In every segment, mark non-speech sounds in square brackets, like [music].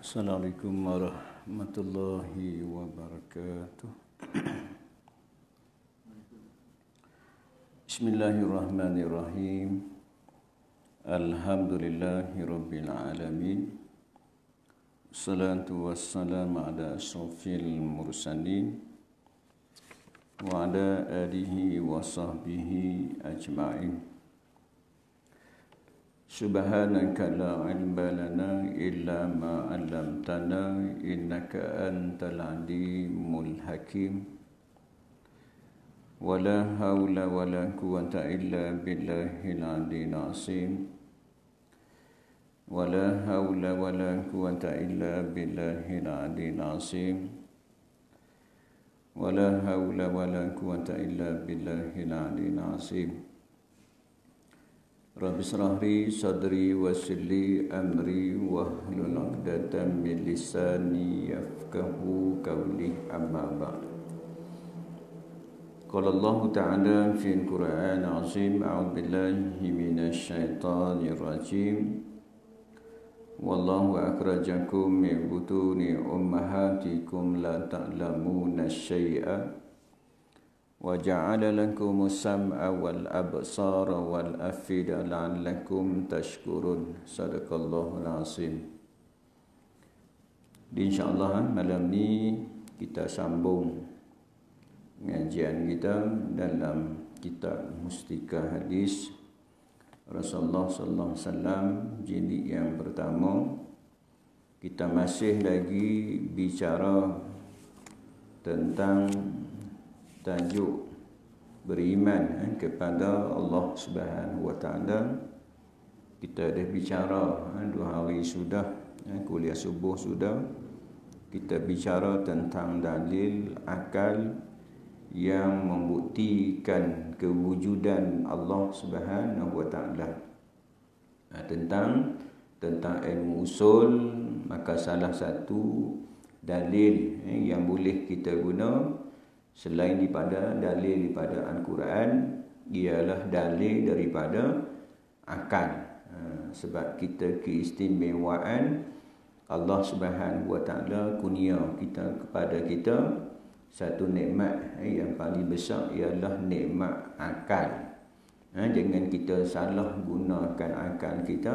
Assalamualaikum warahmatullahi wabarakatuh. Bismillahirrahmanirrahim. Alhamdulillahi rabbil alamin. Salatu wassalamu ala asrafil mursalin wa ala alihi wa sahbihi ajma'in. Subhanaka la ilma lana illa ma 'allamtana innaka antal alimul hakim. Wala haula wala quwwata illa billahil aliyyil azim. Wala haula wala quwwata illa billahil aliyyil azim. Wala haula wala quwwata illa billahil aliyyil azim. Rabbi srahli sadri wa sirli amri wa hlul 'uqdatam min lisani yafqahu qawli amma ba'd. Qala Allah Ta'ala fi al-Qur'an 'azim a'udzu billahi minasy syaithanir rajim. Wallahu akhrajakum min butuni ummahatikum la ta'lamuna syai'a وجعل لكم السمع والأبصار والأفئدة لعلكم تشكرون صدق الله العظيم InsyaAllah malam ni kita sambung pengajian kita dalam kitab Mustika Hadis Rasulullah sallallahu alaihi wasallam jilid yang pertama kita masih lagi bicara tentang tajuk beriman eh, kepada Allah Subhanahu Wa Taala. Kita dah bicara eh, dua hari sudah eh, kuliah subuh sudah. Kita bicara tentang dalil akal yang membuktikan kewujudan Allah Subhanahu Wa Taala. Tentang tentang ilmu usul maka salah satu dalil yang boleh kita guna selain daripada dalil daripada Al-Quran ialah dalil daripada akal ha, sebab kita keistimewaan Allah Subhanahu Wa Taala kurnia kita kepada kita satu nikmat eh, yang paling besar ialah nikmat akal. Ha, jangan kita salah gunakan akal kita.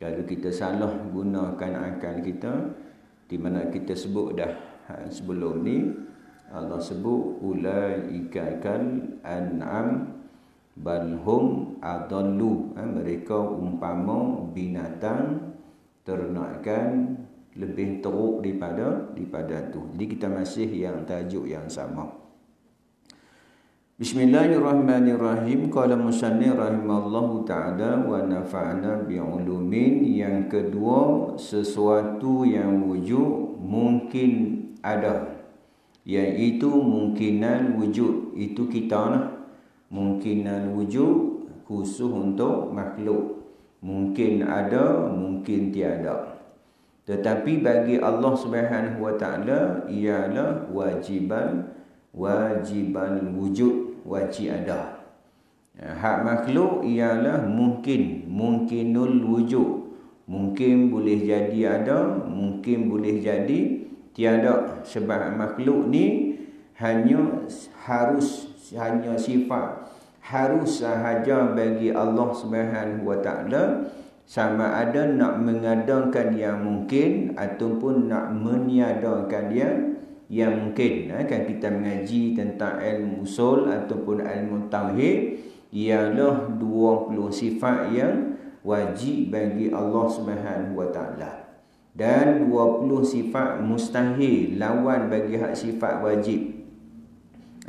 Kalau kita salah gunakan akal kita, di mana kita sebut dah ha, sebelum ni, Allah sebut ulaika kal an'am bal hum adallu. Ha, mereka umpama binatang ternakan lebih teruk daripada daripada tu. Jadi kita masih yang tajuk yang sama. Bismillahirrahmanirrahim. Qala musanni rahimallahu taala wa nafa'na bi ulumin. Yang kedua, sesuatu yang wujud mungkin ada. Iaitu mungkinan wujud. Itu kita lah. Mungkinan wujud khusus untuk makhluk mungkin ada mungkin tiada tetapi bagi Allah Subhanahu wa taala ialah wajiban wajiban wujud wajib ada hak makhluk ialah mungkin mungkinul wujud mungkin boleh jadi ada mungkin boleh jadi tiada sebab makhluk ni hanya harus hanya sifat harus sahaja bagi Allah Subhanahu wa taala. Sama ada nak mengadakan yang mungkin ataupun nak meniadakan yang yang mungkin. Kan kita mengaji tentang ilmu usul ataupun ilmu tauhid ialah 20 sifat yang wajib bagi Allah Subhanahu wa taala dan 20 sifat mustahil lawan bagi hak sifat wajib.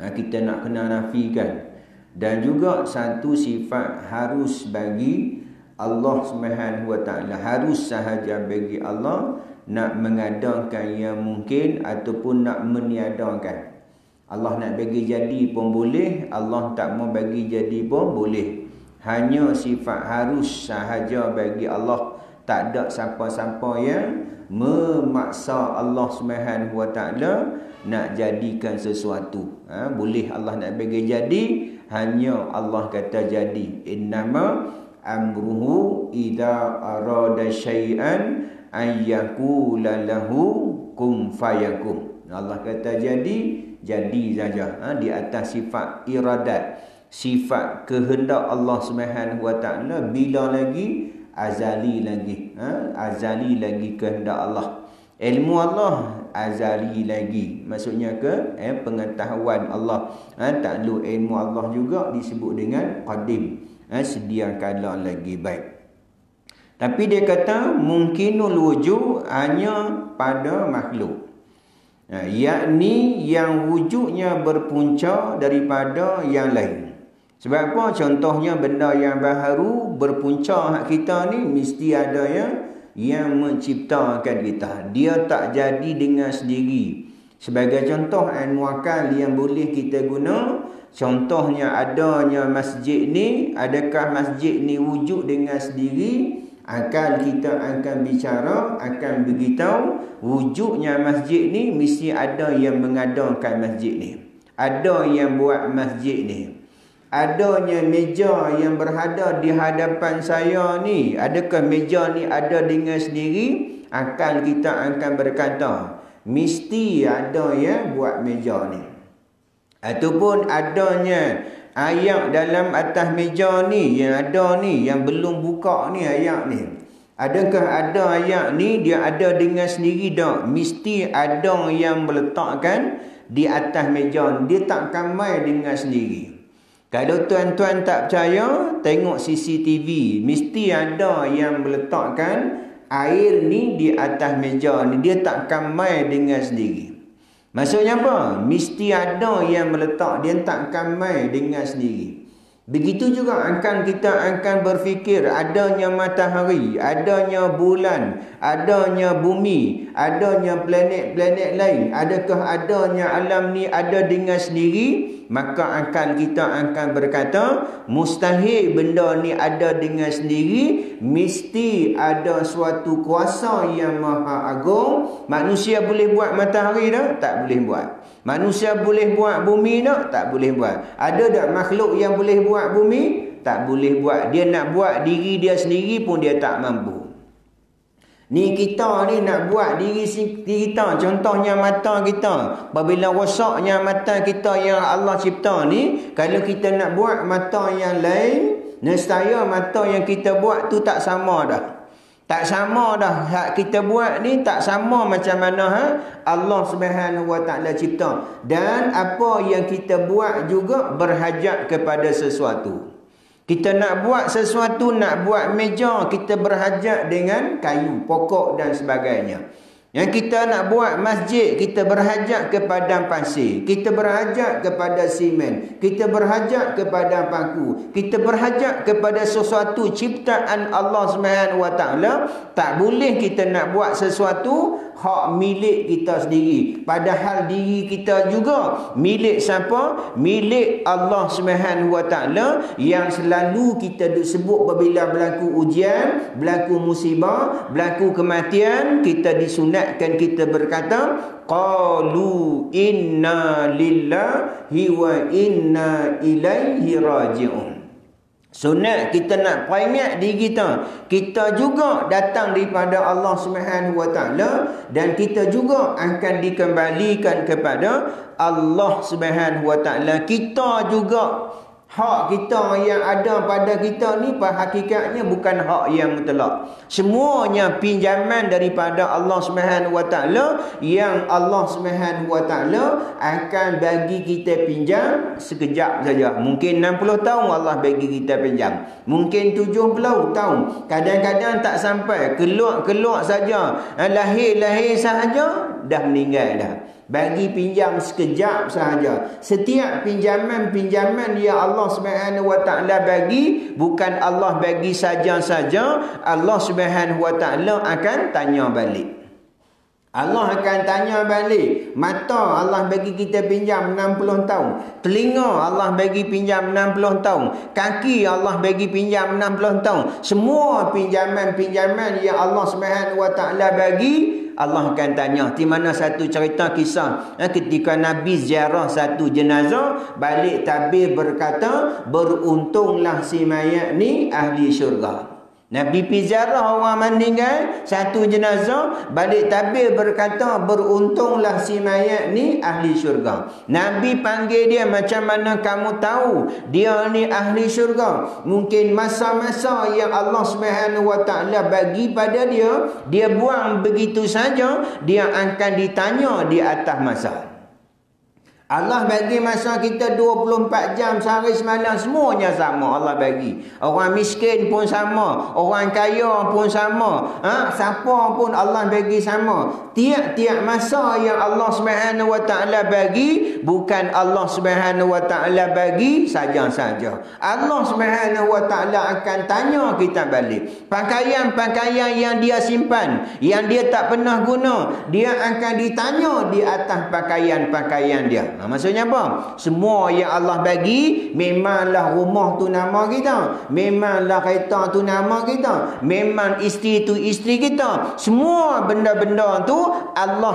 Ha, kita nak kena nafikan. Dan juga satu sifat harus bagi Allah Subhanahu wa taala. Harus sahaja bagi Allah nak mengadakan yang mungkin ataupun nak meniadakan. Allah nak bagi jadi pun boleh Allah tak mau bagi jadi pun boleh. Hanya sifat harus sahaja bagi Allah tak ada siapa-siapa yang memaksa Allah Subhanahu wa taala nak jadikan sesuatu. Ha, boleh Allah nak bagi jadi hanya Allah kata jadi. Innama amruhu idza arada syai'an ayyakula lahu kum fayakun Allah kata jadi jadi saja. Ha, di atas sifat iradat sifat kehendak Allah Subhanahu wa taala. Bila lagi azali lagi ha, azali lagi kehendak Allah. Ilmu Allah azali lagi. Maksudnya ke? Eh, pengetahuan Allah. Ha, tak lu ilmu Allah juga disebut dengan qadim. Ha, sedia kala lagi baik. Tapi dia kata mungkinul wujud hanya pada makhluk. Ha, yakni yang wujudnya berpunca daripada yang lain. Sebab apa? Contohnya benda yang baharu berpunca hak kita ni mesti ada yang yang menciptakan kita. Dia tak jadi dengan sendiri. Sebagai contoh ilmu akal yang boleh kita guna, contohnya adanya masjid ni, adakah masjid ni wujud dengan sendiri? akan kita akan bicara akan beritahu wujudnya masjid ni mesti ada yang mengadakan masjid ni ada yang buat masjid ni adanya meja yang berada di hadapan saya ni adakah meja ni ada dengan sendiri? Akan kita akan berkata mesti ada yang buat meja ni. Ataupun adanya ayat dalam atas meja ni yang ada ni yang belum buka ni ayat ni. Adakah ada ayat ni dia ada dengan sendiri tak? Mesti ada yang meletakkan di atas meja dia tak kamai dengan sendiri kalau tuan-tuan tak percaya tengok CCTV mesti ada yang meletakkan air ni di atas meja ni dia tak kamai dengan sendiri Maksudnya apa? Mesti ada yang meletak. Dia takkan mai dengan sendiri. Begitu juga akan kita akan berfikir adanya matahari, adanya bulan, adanya bumi, adanya planet-planet lain. Adakah adanya alam ni ada dengan sendiri? Maka akan kita akan berkata mustahil benda ni ada dengan sendiri. Mesti ada suatu kuasa yang maha agung. Manusia boleh buat matahari tak? Tak boleh buat. Manusia boleh buat bumi tak? Tak boleh buat. Ada tak makhluk yang boleh buat bumi? Tak boleh buat. Dia nak buat diri dia sendiri pun dia tak mampu. Ni kita ni nak buat diri kita. Contohnya mata kita. Apabila rosaknya mata kita yang Allah cipta ni. Kalau kita nak buat mata yang lain. Nescaya mata yang kita buat tu tak sama dah. Tak sama dah hak kita buat ni tak sama macam mana ha? Allah Subhanahu Wa Taala cipta. Dan apa yang kita buat juga berhajat kepada sesuatu. Kita nak buat sesuatu, nak buat meja, kita berhajat dengan kayu, pokok dan sebagainya. Yang kita nak buat masjid, kita berhajat kepada pasir. Kita berhajat kepada simen. Kita berhajat kepada paku. Kita berhajat kepada sesuatu ciptaan Allah SWT. Tak boleh kita nak buat sesuatu hak milik kita sendiri. Padahal diri kita juga milik siapa? Milik Allah Subhanahu Wa Taala yang selalu kita sebut apabila berlaku ujian, berlaku musibah, berlaku kematian, kita disunatkan kita berkata qalu inna lillahi wa inna ilaihi raji'un. Sunat kita nak peringat diri kita. Kita juga datang daripada Allah Subhanahu Wa Taala dan kita juga akan dikembalikan kepada Allah Subhanahu Wa Taala. Kita juga Hak kita yang ada pada kita ni hakikatnya bukan hak yang mutlak. Semuanya pinjaman daripada Allah Subhanahu Wa Taala yang Allah Subhanahu Wa Taala akan bagi kita pinjam sekejap saja. Mungkin 60 tahun Allah bagi kita pinjam. Mungkin 70 tahun. Kadang-kadang tak sampai keluar-keluar saja. Lahir-lahir sahaja dah meninggal dah bagi pinjam sekejap sahaja. Setiap pinjaman-pinjaman yang Allah Subhanahu wa taala bagi bukan Allah bagi saja-saja Allah Subhanahu wa taala akan tanya balik. Allah akan tanya balik. Mata Allah bagi kita pinjam 60 tahun. Telinga Allah bagi pinjam 60 tahun. Kaki Allah bagi pinjam 60 tahun. Semua pinjaman-pinjaman yang Allah SWT bagi Allah akan tanya. Di mana satu cerita kisah. Eh, ketika Nabi ziarah satu jenazah. Balik tabir berkata. Beruntunglah si mayat ni ahli syurga. Nabi Pizarah orang meninggal satu jenazah balik tabir berkata beruntunglah si mayat ni ahli syurga. Nabi panggil dia macam mana kamu tahu dia ni ahli syurga. Mungkin masa-masa yang Allah Subhanahu Wa Taala bagi pada dia dia buang begitu saja dia akan ditanya di atas masa. Allah bagi masa kita 24 jam sehari semalam semuanya sama Allah bagi. Orang miskin pun sama, orang kaya pun sama. Ha? siapa pun Allah bagi sama. Tiap-tiap masa yang Allah Subhanahu Wa Taala bagi bukan Allah Subhanahu Wa Taala bagi saja-saja. Allah Subhanahu Wa Taala akan tanya kita balik. Pakaian-pakaian yang dia simpan, yang dia tak pernah guna, dia akan ditanya di atas pakaian-pakaian dia. Ha, maksudnya apa? Semua yang Allah bagi memanglah rumah tu nama kita. Memanglah kereta tu nama kita. Memang isteri tu isteri kita. Semua benda-benda tu Allah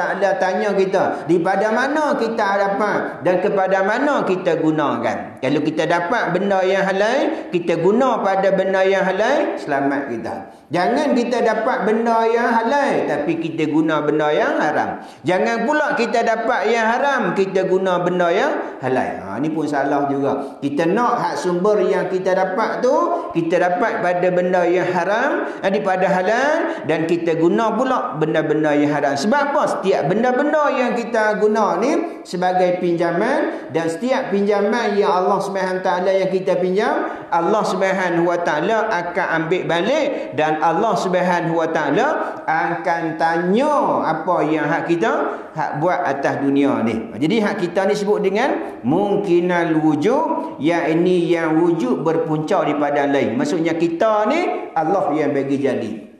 Taala tanya kita, di pada mana kita dapat dan kepada mana kita gunakan. Kalau kita dapat benda yang halal, kita guna pada benda yang halal, selamat kita. Jangan kita dapat benda yang halal tapi kita guna benda yang haram. Jangan pula kita dapat yang haram kita guna benda yang halal. Ha ni pun salah juga. Kita nak hak sumber yang kita dapat tu kita dapat pada benda yang haram daripada halal dan kita guna pula benda-benda yang haram. Sebab apa? Setiap benda-benda yang kita guna ni sebagai pinjaman dan setiap pinjaman yang Allah Subhanahu taala yang kita pinjam, Allah Subhanahu wa taala akan ambil balik dan Allah Subhanahu Wa Taala akan tanya apa yang hak kita hak buat atas dunia ni. Jadi hak kita ni sebut dengan mungkinal wujud yang ini yang wujud berpunca daripada lain. Maksudnya kita ni Allah yang bagi jadi.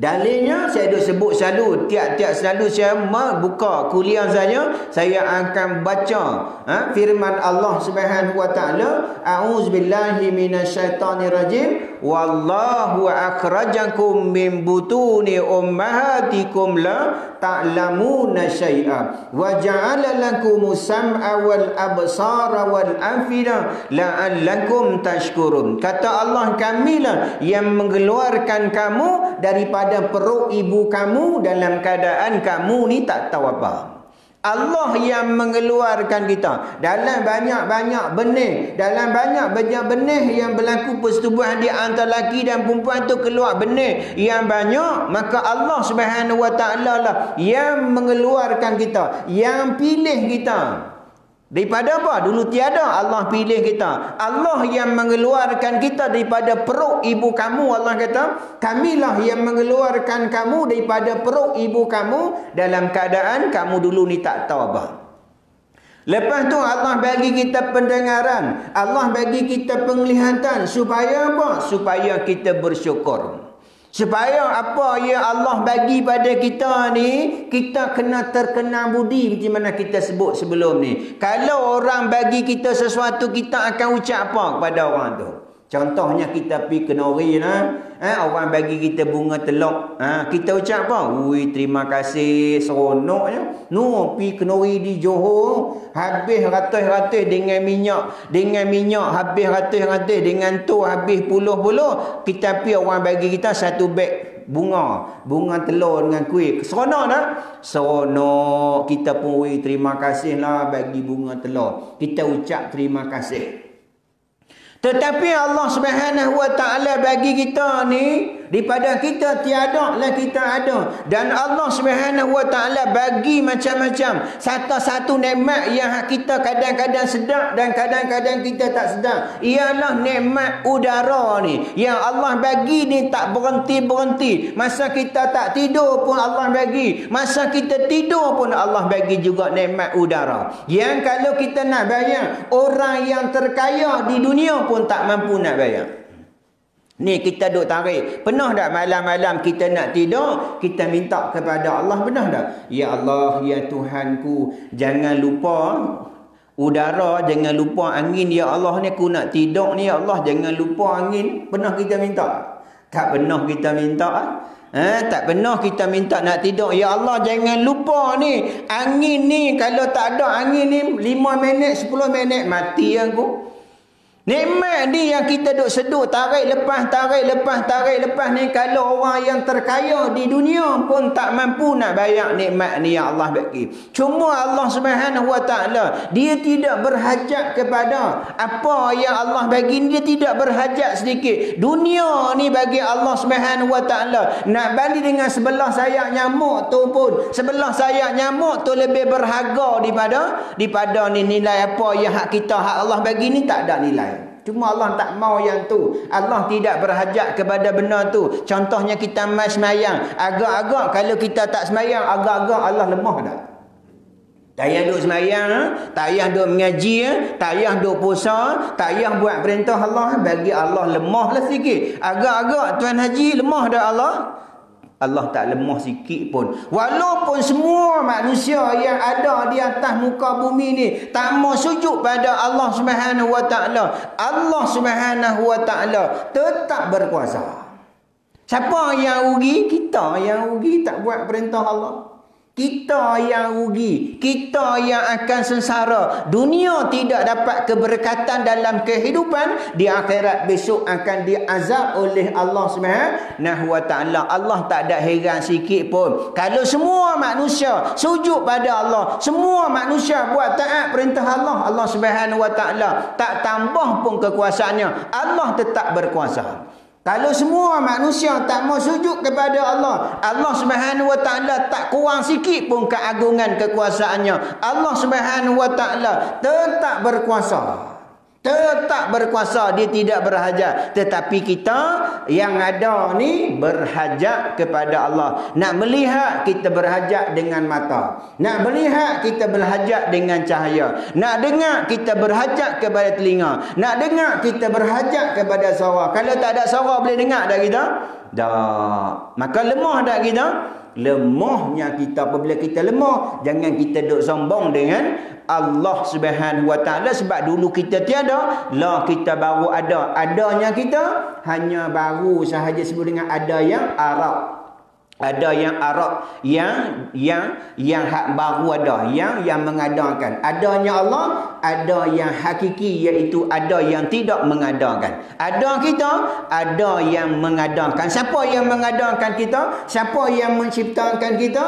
Dalilnya saya dah sebut selalu tiap-tiap selalu saya buka kuliah saya saya akan baca ha, firman Allah Subhanahu wa taala a'udzubillahi minasyaitonirrajim wallahu akhrajakum min butuni ummahatikum la ta'lamuna syai'a wa ja'ala lakum sam'a wal absara wal afida la'allakum tashkurun kata Allah kamilah yang mengeluarkan kamu daripada pada perut ibu kamu dalam keadaan kamu ni tak tahu apa. Allah yang mengeluarkan kita dalam banyak-banyak benih, dalam banyak-banyak benih yang berlaku persetubuhan di antara lelaki dan perempuan tu keluar benih yang banyak, maka Allah Subhanahu Wa Taala lah yang mengeluarkan kita, yang pilih kita. Daripada apa? Dulu tiada Allah pilih kita. Allah yang mengeluarkan kita daripada perut ibu kamu. Allah kata, kamilah yang mengeluarkan kamu daripada perut ibu kamu dalam keadaan kamu dulu ni tak tahu apa. Lepas tu Allah bagi kita pendengaran. Allah bagi kita penglihatan. Supaya apa? Supaya kita bersyukur. Supaya apa yang Allah bagi pada kita ni, kita kena terkenal budi macam mana kita sebut sebelum ni. Kalau orang bagi kita sesuatu, kita akan ucap apa kepada orang tu? Contohnya kita pergi ke Nori lah. Eh, orang bagi kita bunga telok. Ha, kita ucap apa? Ui, terima kasih. Seronoknya. No, pergi ke Nori di Johor. Habis ratus-ratus dengan minyak. Dengan minyak habis ratus-ratus. Dengan tu habis puluh-puluh. Kita pergi orang bagi kita satu beg bunga. Bunga telur dengan kuih. Seronok tak? Seronok. Kita pun ui, terima kasih lah bagi bunga telur. Kita ucap terima kasih. Tetapi Allah Subhanahu Wa Taala bagi kita ni daripada kita tiada lah kita ada. Dan Allah Subhanahu Wa Taala bagi macam-macam. Satu-satu nikmat yang kita kadang-kadang sedap dan kadang-kadang kita tak sedap ialah nikmat udara ni. Yang Allah bagi ni tak berhenti-berhenti. Masa kita tak tidur pun Allah bagi. Masa kita tidur pun Allah bagi juga nikmat udara. Yang kalau kita nak bayar orang yang terkaya di dunia pun tak mampu nak bayar Ni kita duk tarik. Pernah tak malam-malam kita nak tidur, kita minta kepada Allah pernah tak? Ya Allah, ya Tuhanku, jangan lupa udara, jangan lupa angin. Ya Allah ni aku nak tidur ni ya Allah, jangan lupa angin. Pernah kita minta? Tak pernah kita minta. Eh, tak pernah kita minta nak tidur. Ya Allah jangan lupa ni. Angin ni kalau tak ada angin ni 5 minit 10 minit mati aku. Nikmat ni yang kita duk sedut tarik lepas tarik lepas tarik lepas ni kalau orang yang terkaya di dunia pun tak mampu nak bayar nikmat ni yang Allah bagi. Cuma Allah Subhanahu Wa Taala dia tidak berhajat kepada apa yang Allah bagi dia tidak berhajat sedikit. Dunia ni bagi Allah Subhanahu Wa Taala nak balik dengan sebelah sayap nyamuk tu pun sebelah sayap nyamuk tu lebih berharga daripada daripada ni nilai apa yang hak kita hak Allah bagi ni tak ada nilai. Cuma Allah tak mau yang tu. Allah tidak berhajat kepada benda tu. Contohnya kita mai semayang. Agak-agak kalau kita tak semayang, agak-agak Allah lemah dah. Tak payah duduk semayang, ha? tak payah duduk mengaji, ha? tak payah duduk puasa, tak payah buat perintah Allah. Bagi Allah lemah lah sikit. Agak-agak Tuan Haji lemah dah Allah. Allah tak lemah sikit pun. Walaupun semua manusia yang ada di atas muka bumi ni tak mau sujud pada Allah Subhanahu Wa Taala, Allah Subhanahu Wa Taala tetap berkuasa. Siapa yang rugi? Kita yang rugi tak buat perintah Allah. Kita yang rugi. Kita yang akan sengsara. Dunia tidak dapat keberkatan dalam kehidupan. Di akhirat besok akan diazab oleh Allah SWT. Allah tak ada heran sikit pun. Kalau semua manusia sujud pada Allah. Semua manusia buat taat perintah Allah. Allah SWT tak tambah pun kekuasaannya. Allah tetap berkuasa. Kalau semua manusia tak mau sujud kepada Allah, Allah Subhanahu Wa Taala tak kurang sikit pun keagungan kekuasaannya. Allah Subhanahu Wa Taala tetap berkuasa. Tetap berkuasa dia tidak berhajat tetapi kita yang ada ni berhajat kepada Allah. Nak melihat kita berhajat dengan mata. Nak melihat kita berhajat dengan cahaya. Nak dengar kita berhajat kepada telinga. Nak dengar kita berhajat kepada suara. Kalau tak ada suara boleh dengar tak kita? Tak. Maka lemah tak kita? Lemahnya kita apabila kita lemah jangan kita duk sombong dengan Allah Subhanahu Wa Taala sebab dulu kita tiada lah kita baru ada. Adanya kita hanya baru sahaja sebut dengan ada yang Arab ada yang Arab yang yang yang hak baru ada yang yang mengadakan adanya Allah ada yang hakiki iaitu ada yang tidak mengadakan ada kita ada yang mengadakan siapa yang mengadakan kita? Siapa yang menciptakan kita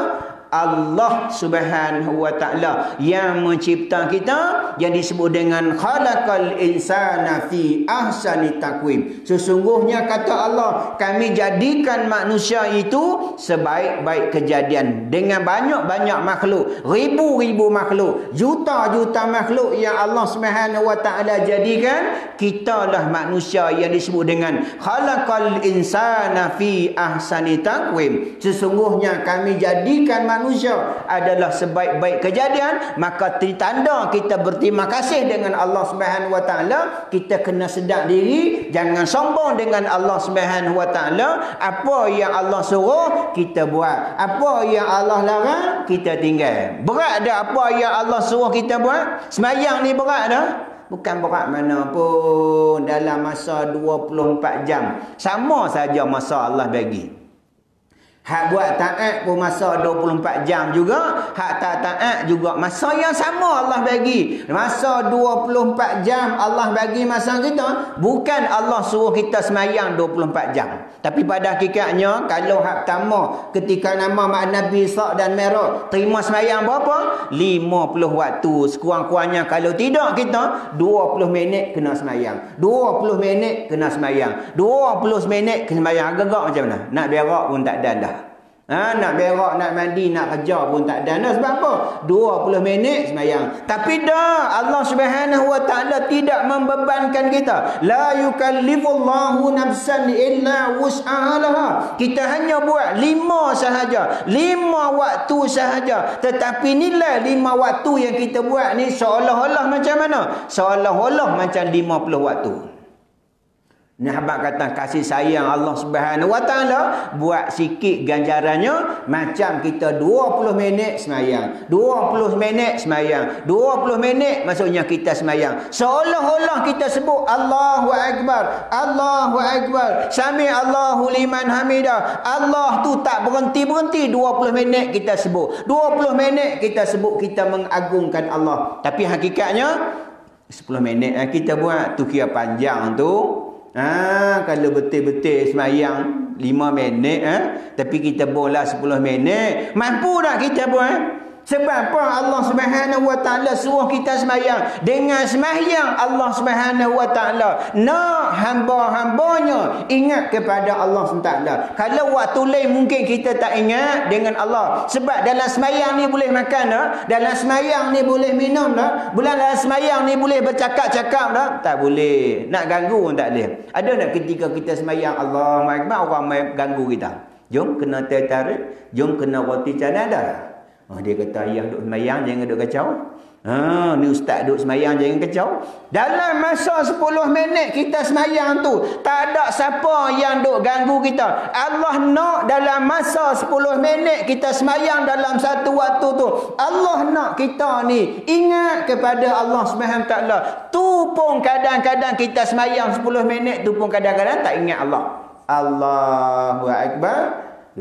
Allah Subhanahu wa taala yang mencipta kita yang disebut dengan khalaqal insana fi ahsani takwim. Sesungguhnya kata Allah, kami jadikan manusia itu sebaik-baik kejadian dengan banyak-banyak makhluk, ribu-ribu makhluk, juta-juta makhluk yang Allah Subhanahu wa taala jadikan, kitalah manusia yang disebut dengan khalaqal insana fi ahsani takwim. Sesungguhnya kami jadikan manusia manusia adalah sebaik-baik kejadian maka tanda kita berterima kasih dengan Allah Subhanahu wa taala kita kena sedar diri jangan sombong dengan Allah Subhanahu wa taala. Apa yang Allah suruh kita buat. Apa yang Allah larang kita tinggal. Berat dah apa yang Allah suruh kita buat? Semayang ni berat dah? Bukan berat mana pun dalam masa 24 jam. Sama saja masa Allah bagi. Hak buat taat pun masa 24 jam juga. Hak tak taat juga masa yang sama Allah bagi. Masa 24 jam Allah bagi masa kita. Bukan Allah suruh kita semayang 24 jam. Tapi pada hakikatnya kalau hak pertama ketika nama mak Nabi Isa dan Merah terima semayang berapa? 50 waktu. Sekurang-kurangnya kalau tidak kita 20 minit kena semayang. 20 minit kena semayang. 20 minit kena semayang. Agak-agak macam mana? Nak berak pun tak ada dah. Ha, nak berak, nak mandi, nak kerja pun tak ada. Nah, sebab apa? 20 minit semayang. Tapi dah Allah subhanahu wa ta'ala tidak membebankan kita. La yukallifullahu nafsan illa wus'alaha. Kita hanya buat lima sahaja. Lima waktu sahaja. Tetapi nilai lima waktu yang kita buat ni seolah-olah macam mana? Seolah-olah macam lima puluh waktu. Ni habaq kata kasih sayang Allah Subhanahu Wa Taala buat sikit ganjarannya macam kita 20 minit semayang. 20 minit semayang. 20 minit maksudnya kita semayang. Seolah-olah kita sebut Allahu Akbar. Allahu Akbar. Sami Allahu liman hamidah. Allah tu tak berhenti-berhenti 20 minit kita sebut. 20 minit kita sebut kita mengagungkan Allah. Tapi hakikatnya 10 minit kita buat tu kira panjang tu Ha, kalau betul-betul semayang 5 minit eh? Tapi kita bola 10 minit Mampu tak kita buat? Eh? Sebab apa Allah Subhanahu Wa Taala suruh kita semayang dengan semayang Allah Subhanahu Wa Taala nak hamba-hambanya ingat kepada Allah SWT. Kalau waktu lain mungkin kita tak ingat dengan Allah. Sebab dalam semayang ni boleh makan tak? Dalam semayang ni boleh minum tak? Bulan dalam semayang ni boleh bercakap-cakap tak? Tak boleh. Nak ganggu pun tak boleh. Ada nak ketika kita semayang Allah Akbar orang main ganggu kita? Jom kena tertarik. Jom kena roti canai dah. Oh, dia kata ayah duduk semayang jangan duduk kacau. Ha, ni ustaz duduk semayang jangan kacau. Dalam masa 10 minit kita semayang tu, tak ada siapa yang duk ganggu kita. Allah nak dalam masa 10 minit kita semayang dalam satu waktu tu. Allah nak kita ni ingat kepada Allah Subhanahu taala. Tu pun kadang-kadang kita semayang 10 minit tu pun kadang-kadang tak ingat Allah. Allahu akbar.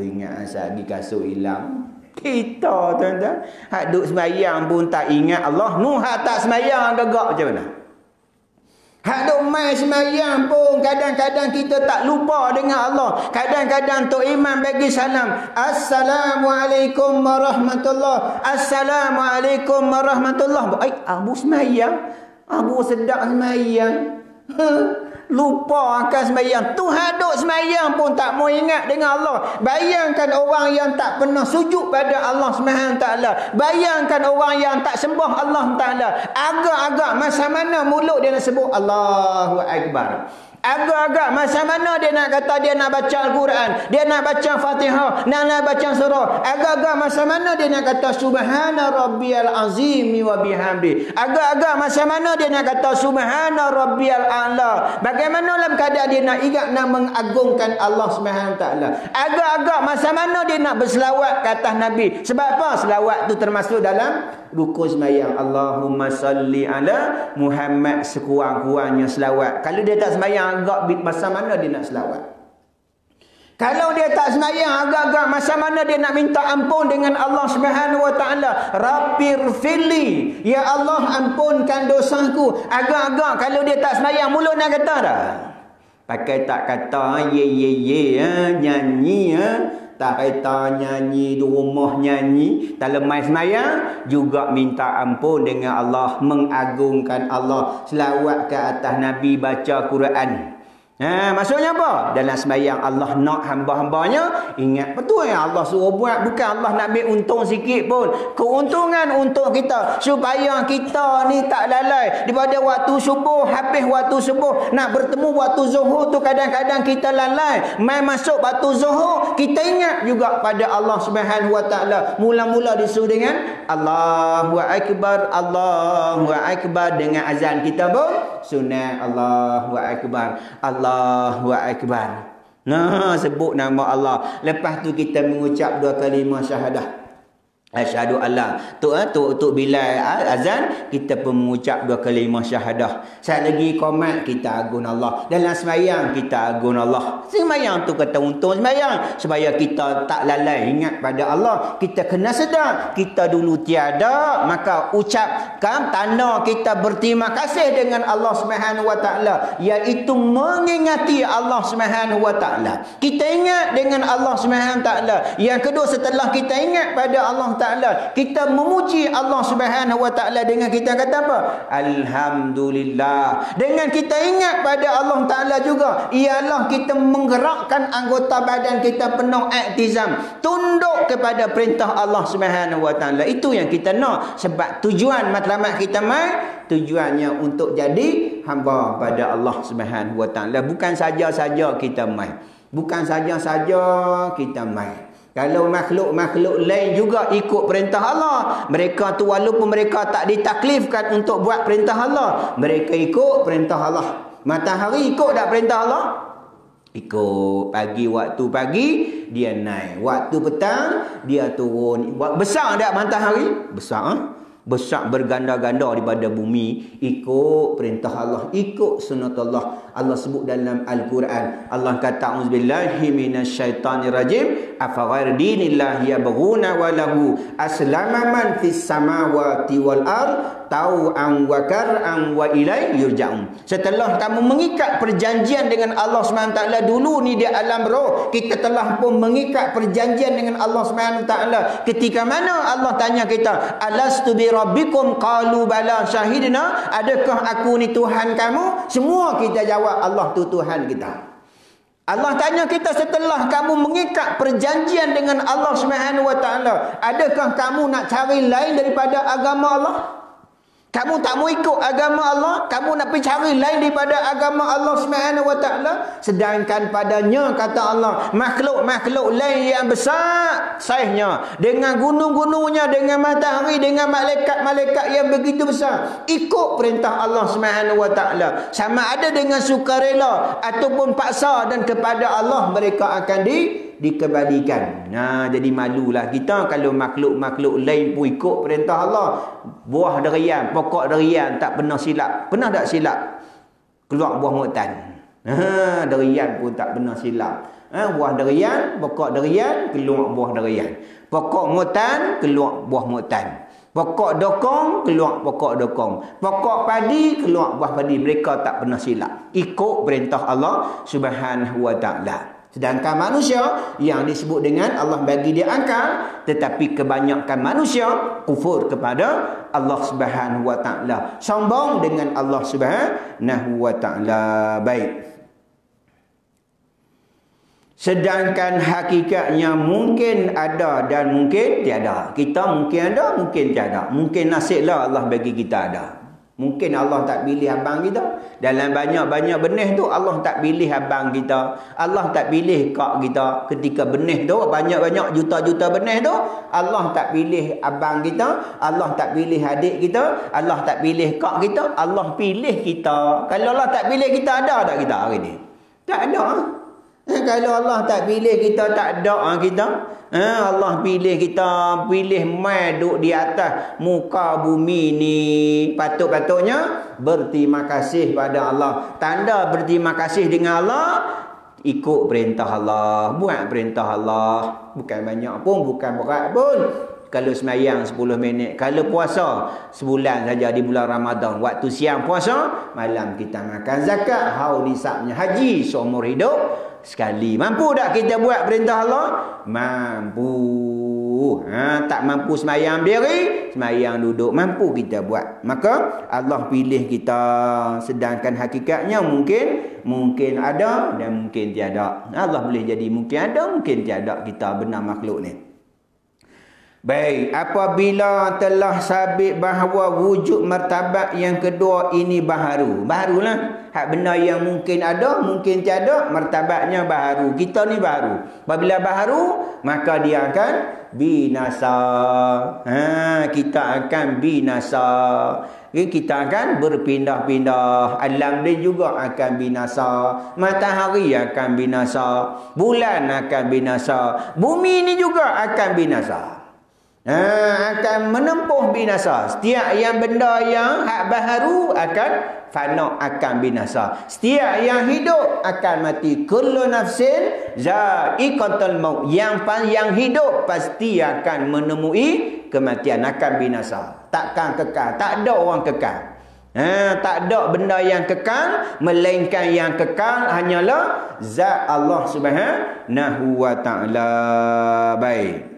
Lu ingat asal pergi kasut hilang. Kita tuan-tuan. Hak duduk semayang pun tak ingat Allah. Nu hak tak semayang gagak macam mana? Hak duk main semayang pun kadang-kadang kita tak lupa dengan Allah. Kadang-kadang Tok Imam bagi salam. Assalamualaikum warahmatullahi Assalamualaikum warahmatullahi Ay, Abu semayang. Abu sedap semayang. Lupa akan sembahyang. Tuhan duk sembahyang pun tak mau ingat dengan Allah. Bayangkan orang yang tak pernah sujud pada Allah taala. Bayangkan orang yang tak sembah Allah taala. Agak-agak masa mana mulut dia nak sebut Allahu akbar. Agak-agak masa mana dia nak kata dia nak baca Al-Quran. Dia nak baca Fatihah. Nak nak baca surah. Agak-agak masa mana dia nak kata Subhana Rabbiyal Azimi wa bihamdi. Agak-agak masa mana dia nak kata Subhana Rabbiyal A'la. Bagaimana dalam keadaan dia nak ingat nak mengagungkan Allah Taala. Agak-agak masa mana dia nak berselawat ke atas Nabi. Sebab apa? Selawat tu termasuk dalam rukun semayang Allahumma salli ala Muhammad sekurang-kurangnya selawat kalau dia tak semayang agak masa mana dia nak selawat. Kalau dia tak semayang agak-agak masa mana dia nak minta ampun dengan Allah Subhanahu wa taala? Rabbir fili. Ya Allah ampunkan dosaku. Agak-agak kalau dia tak semayang mulut nak kata dah. Pakai tak kata ye ye ye ya, nyanyi ya tak kata nyanyi di rumah nyanyi. Dalam mai semayang juga minta ampun dengan Allah mengagungkan Allah. Selawat ke atas nabi baca Quran Ha, maksudnya apa? Dalam sembahyang Allah nak hamba-hambanya ingat betul yang Allah suruh buat bukan Allah nak ambil untung sikit pun. Keuntungan untuk kita supaya kita ni tak lalai daripada waktu subuh habis waktu subuh nak bertemu waktu zuhur tu kadang-kadang kita lalai. Mai masuk waktu zuhur kita ingat juga pada Allah Taala. Mula-mula disuruh dengan Allahu Akbar, Allahu Akbar dengan azan kita pun sunat Allahu Akbar. Allah Allahu Akbar. Nah, sebut nama Allah. Lepas tu kita mengucap dua kalimah syahadah. Asyhadu alla tu eh, tu tu bila azan kita pun mengucap dua kalimah syahadah. Saya lagi komat kita agun Allah. Dalam sembahyang kita agun Allah. Sembahyang tu kata untung sembahyang supaya kita tak lalai ingat pada Allah. Kita kena sedar kita dulu tiada maka ucapkan tanda kita berterima kasih dengan Allah Subhanahu wa taala iaitu mengingati Allah Subhanahu wa taala. Kita ingat dengan Allah Subhanahu wa taala. Yang kedua setelah kita ingat pada Allah Taala. Kita memuji Allah Subhanahu Wa Taala dengan kita kata apa? Alhamdulillah. Dengan kita ingat pada Allah Taala juga, ialah kita menggerakkan anggota badan kita penuh iktizam, tunduk kepada perintah Allah Subhanahu Wa Taala. Itu yang kita nak sebab tujuan matlamat kita mai tujuannya untuk jadi hamba pada Allah Subhanahu Wa Taala. Bukan saja-saja kita mai. Bukan saja-saja kita mai. Kalau makhluk-makhluk lain juga ikut perintah Allah. Mereka tu walaupun mereka tak ditaklifkan untuk buat perintah Allah. Mereka ikut perintah Allah. Matahari ikut tak perintah Allah? Ikut pagi waktu pagi dia naik. Waktu petang dia turun. Besar tak matahari? Besar. Ha? besar berganda-ganda daripada bumi ikut perintah Allah ikut sunnah Allah sebut dalam Al-Quran Allah kata auzubillahi minasyaitonirrajim afa ghair dinillahi yabghuna wa lahu aslama man fis samawati wal ard tahu ang wakar ang wa ilai yurja'un. Setelah kamu mengikat perjanjian dengan Allah SWT dulu ni di alam roh, kita telah pun mengikat perjanjian dengan Allah SWT. Ketika mana Allah tanya kita, Alastu bi rabbikum qalu bala syahidna, adakah aku ni Tuhan kamu? Semua kita jawab Allah tu Tuhan kita. Allah tanya kita setelah kamu mengikat perjanjian dengan Allah Subhanahu wa taala, adakah kamu nak cari lain daripada agama Allah? Kamu tak mau ikut agama Allah, kamu nak pergi cari lain daripada agama Allah Subhanahu wa taala, sedangkan padanya kata Allah, makhluk-makhluk lain yang besar saihnya dengan gunung-gunungnya, dengan matahari, dengan malaikat-malaikat yang begitu besar, ikut perintah Allah Subhanahu wa taala. Sama ada dengan sukarela ataupun paksa dan kepada Allah mereka akan di dikembalikan. Nah, jadi malulah kita kalau makhluk-makhluk lain pun ikut perintah Allah. Buah derian, pokok derian tak pernah silap. Pernah tak silap? Keluar buah mutan. Ha, derian pun tak pernah silap. Ha, buah derian, pokok derian, keluar buah derian. Pokok mutan, keluar buah mutan. Pokok dokong, keluar pokok dokong. Pokok padi, keluar buah padi. Mereka tak pernah silap. Ikut perintah Allah subhanahu wa ta'ala. Sedangkan manusia yang disebut dengan Allah bagi dia akal tetapi kebanyakan manusia kufur kepada Allah Subhanahu wa taala. Sombong dengan Allah Subhanahu wa taala. Baik. Sedangkan hakikatnya mungkin ada dan mungkin tiada. Kita mungkin ada, mungkin tiada. Mungkin nasiblah Allah bagi kita ada. Mungkin Allah tak pilih abang kita. Dalam banyak-banyak benih tu Allah tak pilih abang kita. Allah tak pilih kak kita. Ketika benih tu banyak-banyak juta-juta benih tu Allah tak pilih abang kita. Allah tak pilih adik kita. Allah tak pilih kak kita. Allah pilih kita. Kalau Allah tak pilih kita ada tak kita hari ni? Tak ada. Eh, [laughs] kalau Allah tak pilih kita tak ada kita. Eh, Allah pilih kita pilih mai duduk di atas muka bumi ni. Patut-patutnya berterima kasih pada Allah. Tanda berterima kasih dengan Allah ikut perintah Allah, buat perintah Allah. Bukan banyak pun, bukan berat pun. Kalau semayang 10 minit. Kalau puasa sebulan saja di bulan Ramadan. Waktu siang puasa, malam kita makan zakat. Hau nisabnya haji seumur hidup sekali. Mampu tak kita buat perintah Allah? Mampu. Ha, tak mampu semayang diri, semayang duduk. Mampu kita buat. Maka Allah pilih kita. Sedangkan hakikatnya mungkin, mungkin ada dan mungkin tiada. Allah boleh jadi mungkin ada, mungkin tiada kita benar makhluk ni. Baik, apabila telah sabit bahawa wujud martabat yang kedua ini baharu. Baharulah. Hak benda yang mungkin ada, mungkin tiada, martabatnya baharu. Kita ni baharu. Apabila baharu, maka dia akan binasa. Ha, kita akan binasa. Kita akan berpindah-pindah. Alam dia juga akan binasa. Matahari akan binasa. Bulan akan binasa. Bumi ini juga akan binasa ha, akan menempuh binasa. Setiap yang benda yang hak baharu akan fana akan binasa. Setiap yang hidup akan mati. Kullu nafsin za'iqatul maut. Yang yang hidup pasti akan menemui kematian akan binasa. Takkan kekal. Tak ada orang kekal. Ha, tak ada benda yang kekal melainkan yang kekal hanyalah zat Allah Subhanahu wa taala. Baik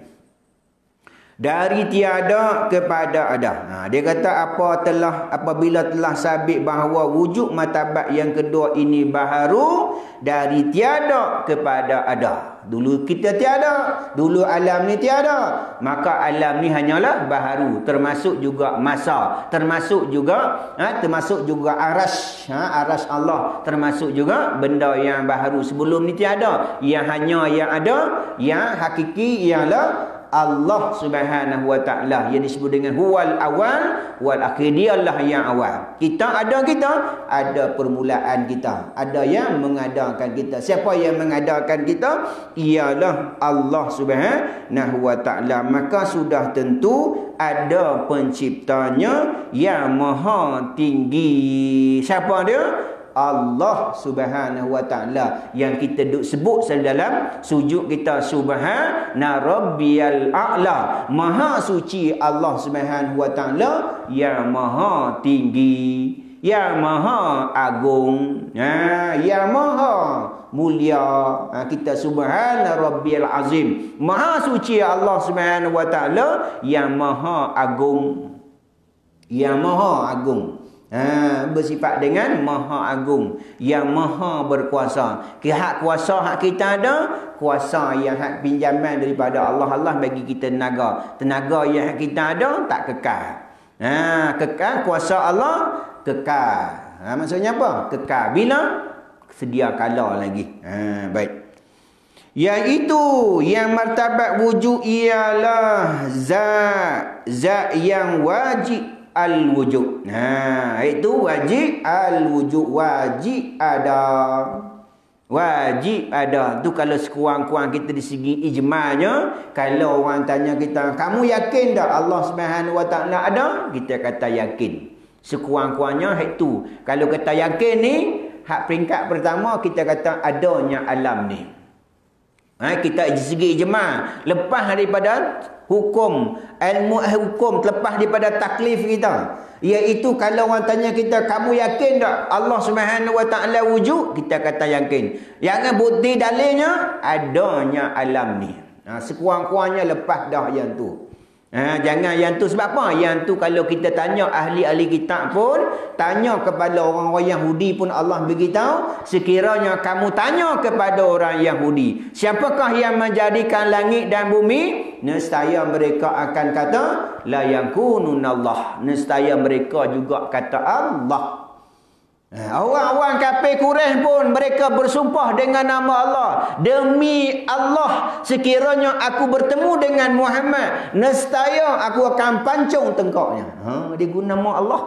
dari tiada kepada ada. Ha, dia kata apa telah apabila telah sabit bahawa wujud matabat yang kedua ini baharu dari tiada kepada ada. Dulu kita tiada, dulu alam ni tiada. Maka alam ni hanyalah baharu, termasuk juga masa, termasuk juga ha, termasuk juga aras, ha, aras Allah, termasuk juga benda yang baharu sebelum ni tiada. Yang hanya yang ada, yang hakiki ialah Allah Subhanahu wa taala yang disebut dengan huwal awal wal akhir dialah yang awal. Kita ada kita, ada permulaan kita. Ada yang mengadakan kita. Siapa yang mengadakan kita? Ialah Allah Subhanahu wa taala. Maka sudah tentu ada penciptanya yang maha tinggi. Siapa dia? Allah Subhanahu wa taala yang kita duk sebut dalam sujud kita subhana rabbiyal a'la. Maha suci Allah Subhanahu wa taala yang maha tinggi yang maha agung. Ha yang maha mulia. Ha, kita subhana rabbiyal azim. Maha suci Allah Subhanahu wa taala yang maha agung. Yang maha agung Ha, bersifat dengan maha agung yang maha berkuasa. Ke hak kuasa hak kita ada, kuasa yang hak pinjaman daripada Allah Allah bagi kita tenaga. Tenaga yang hak kita ada tak kekal. Ha, kekal kuasa Allah kekal. Ha, maksudnya apa? Kekal bila sedia kala lagi. Ha, baik. Iaitu yang martabat wujud ialah zat zat yang wajib al-wujud. Ha, itu wajib al-wujud wajib ada. Wajib ada. Tu kalau sekurang-kurang kita di segi ijma'nya, kalau orang tanya kita, kamu yakin tak Allah taala ada? Kita kata yakin. Sekurang-kurangnya itu. Kalau kata yakin ni, hak peringkat pertama kita kata adanya alam ni. Ha, kita segi ijma' lepas daripada hukum ilmu hukum terlepas daripada taklif kita. Iaitu kalau orang tanya kita kamu yakin tak Allah taala wujud? Kita kata yakin. Yang bukti dalilnya adanya alam ni. Ha, sekurang-kurangnya lepas dah yang tu Ha, jangan yang tu sebab apa? Yang tu kalau kita tanya ahli-ahli kitab pun, tanya kepada orang-orang Yahudi pun Allah beritahu, sekiranya kamu tanya kepada orang Yahudi, siapakah yang menjadikan langit dan bumi? Nescaya mereka akan kata, la yakununallah. Nescaya mereka juga kata Allah. Eh, orang-orang kafir Quraisy pun mereka bersumpah dengan nama Allah. Demi Allah sekiranya aku bertemu dengan Muhammad, nescaya aku akan pancung tengkoknya. Ha, dia guna nama Allah.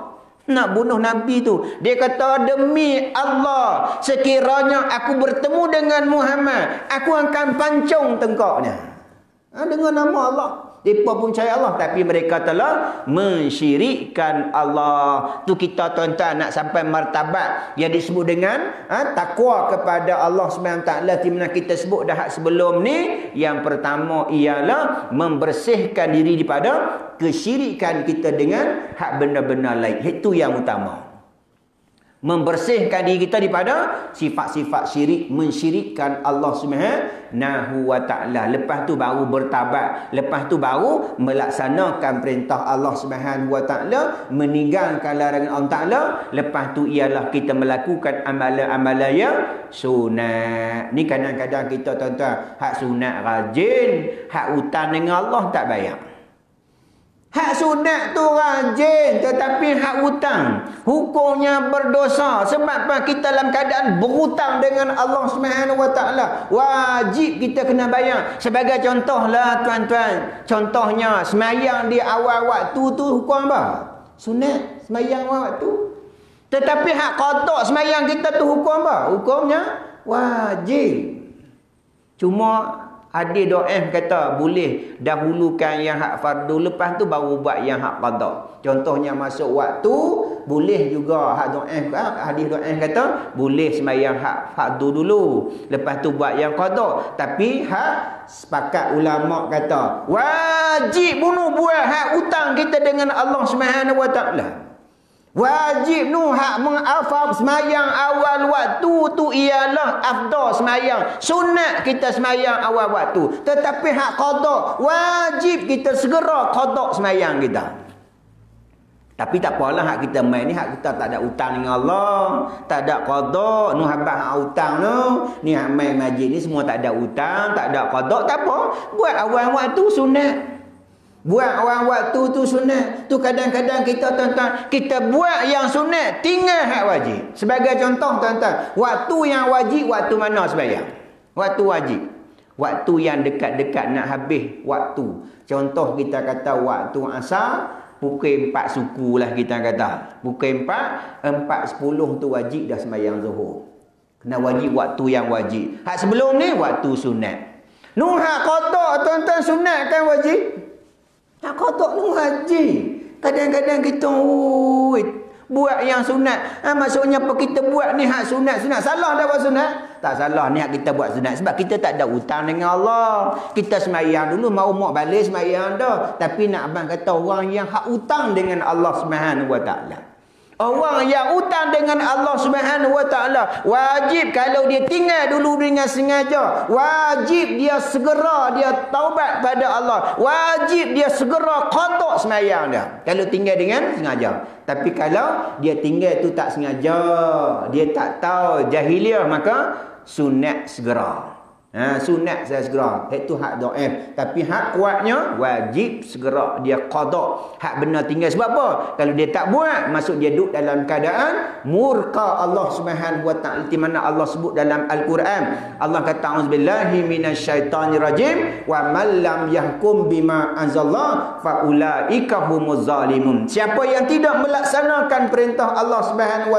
Nak bunuh Nabi tu. Dia kata demi Allah sekiranya aku bertemu dengan Muhammad, aku akan pancung tengkoknya. Ha, dengan nama Allah. Mereka pun percaya Allah. Tapi mereka telah mensyirikkan Allah. Tu kita tuan-tuan nak sampai martabat yang disebut dengan ha, takwa kepada Allah SWT. Di mana kita sebut dah sebelum ni. Yang pertama ialah membersihkan diri daripada kesyirikan kita dengan hak benda-benda lain. Itu yang utama membersihkan diri kita daripada sifat-sifat syirik mensyirikkan Allah Subhanahu wa taala. Lepas tu baru bertabat. Lepas tu baru melaksanakan perintah Allah Subhanahu wa taala meninggalkan larangan Allah taala. Lepas tu ialah kita melakukan amalan-amalan yang sunat. Ni kadang-kadang kita tuan-tuan hak sunat rajin hak hutang dengan Allah tak bayar Hak sunat tu rajin tetapi hak hutang. Hukumnya berdosa sebab apa? Kita dalam keadaan berhutang dengan Allah Subhanahu wa taala. Wajib kita kena bayar. Sebagai contohlah tuan-tuan contohnya semayang di awal waktu tu hukum apa? Sunat semayang awal waktu tetapi hak qada semayang kita tu hukum apa? Hukumnya wajib. Cuma Hadis do'if kata boleh dahulukan yang hak fardu lepas tu baru buat yang hak qada. Contohnya masuk waktu boleh juga hak do'if hadis do'if kata boleh sembahyang hak fardu dulu lepas tu buat yang qada. Tapi hak sepakat ulama kata wajib bunuh buah hak hutang kita dengan Allah Subhanahu wa taala. Wajib nu hak mengafab semayang awal waktu tu ialah afdal semayang. Sunat kita semayang awal waktu. Tetapi hak qada wajib kita segera qada semayang kita. Tapi tak apalah hak kita main ni hak kita tak ada hutang dengan Allah, tak ada qada, nu habaq hak hutang tu. Ni hak main majlis ni semua tak ada hutang, tak ada qada, tak apa. Buat awal waktu sunat. Buat orang waktu tu sunat. Tu kadang-kadang kita tuan-tuan. Kita buat yang sunat. Tinggal hak wajib. Sebagai contoh tuan-tuan. Waktu yang wajib. Waktu mana sebayang? Waktu wajib. Waktu yang dekat-dekat nak habis waktu. Contoh kita kata waktu asar, pukul 4 suku lah kita kata. Pukul 4, 4.10 tu wajib dah sembahyang zuhur. Kena wajib waktu yang wajib. Hak sebelum ni waktu sunat. Nu hak kotak tuan-tuan sunat kan wajib? Hak kotak nu wajib. Kadang-kadang kita ui, buat yang sunat. Ha, maksudnya apa kita buat ni hak sunat. Sunat salah dah buat sunat? Tak salah ni hak kita buat sunat. Sebab kita tak ada hutang dengan Allah. Kita semayang dulu mau mak balik semayang dah. Tapi nak abang kata orang yang hak hutang dengan Allah Taala. Orang yang hutang dengan Allah Subhanahu Wa Taala wajib kalau dia tinggal dulu dengan sengaja, wajib dia segera dia taubat pada Allah. Wajib dia segera qada sembahyang dia. Kalau tinggal dengan sengaja. Tapi kalau dia tinggal tu tak sengaja, dia tak tahu jahiliah maka sunat segera. Ha, sunat saya segera. Itu hak do'if. Tapi hak kuatnya, wajib segera dia qadok. Hak benar tinggal. Sebab apa? Kalau dia tak buat, masuk dia duduk dalam keadaan murka Allah ta'ala. Di mana Allah sebut dalam Al-Quran. Allah kata, A'udzubillahi minasyaitanirajim. Wa malam yahkum bima azallah. Fa'ulaika humuz zalimun. Siapa yang tidak melaksanakan perintah Allah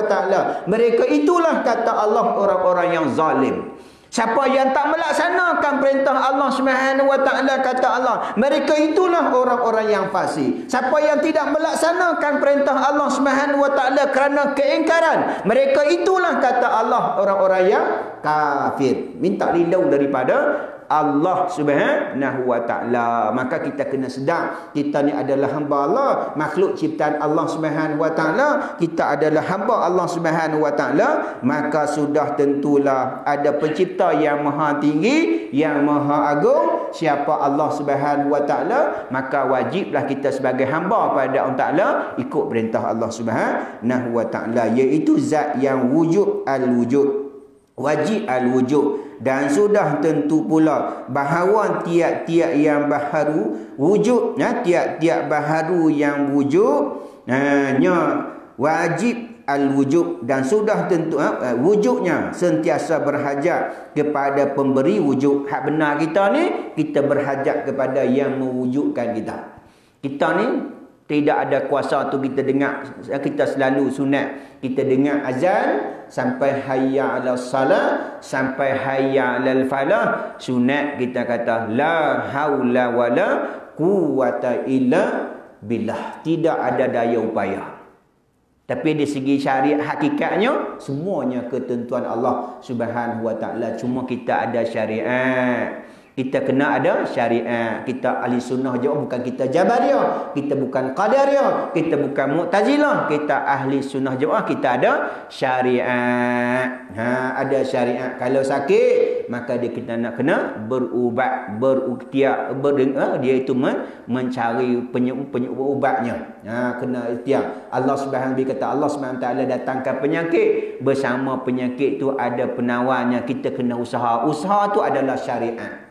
ta'ala. Mereka itulah kata Allah orang-orang yang zalim. Siapa yang tak melaksanakan perintah Allah Subhanahu wa taala kata Allah, mereka itulah orang-orang yang fasik. Siapa yang tidak melaksanakan perintah Allah Subhanahu wa taala kerana keingkaran, mereka itulah kata Allah orang-orang yang kafir. Minta lindung daripada Allah Subhanahu wa taala. Maka kita kena sedar kita ni adalah hamba Allah, makhluk ciptaan Allah Subhanahu wa taala. Kita adalah hamba Allah Subhanahu wa taala, maka sudah tentulah ada pencipta yang maha tinggi, yang maha agung, siapa Allah Subhanahu wa taala, maka wajiblah kita sebagai hamba pada Allah Taala ikut perintah Allah Subhanahu wa taala iaitu zat yang wujud al-wujud. Wajib al-wujud dan sudah tentu pula bahawa tiap-tiap yang baharu wujud ya tiap-tiap baharu yang wujud hanya wajib al-wujud dan sudah tentu ha, wujudnya sentiasa berhajat kepada pemberi wujud. Hak benar kita ni kita berhajat kepada yang mewujudkan kita. Kita ni tidak ada kuasa tu kita dengar kita selalu sunat. Kita dengar azan sampai hayya ala salat sampai hayya ala falah. Sunat kita kata la haula wala quwata illa billah. Tidak ada daya upaya. Tapi di segi syariat hakikatnya semuanya ketentuan Allah Subhanahu wa taala. Cuma kita ada syariat kita kena ada syariat. Kita ahli sunnah je bukan kita jabariyah. Kita bukan qadariyah. Kita bukan mu'tazilah. Kita ahli sunnah je kita ada syariat. Ha, ada syariat. Kalau sakit, maka dia kita nak kena berubat, beruktiak, ber, ha, dia itu men, mencari penyubat ubatnya. Ha, kena ikhtiar. Allah wa kata Allah taala datangkan penyakit, bersama penyakit tu ada penawarnya. Kita kena usaha. Usaha tu adalah syariat.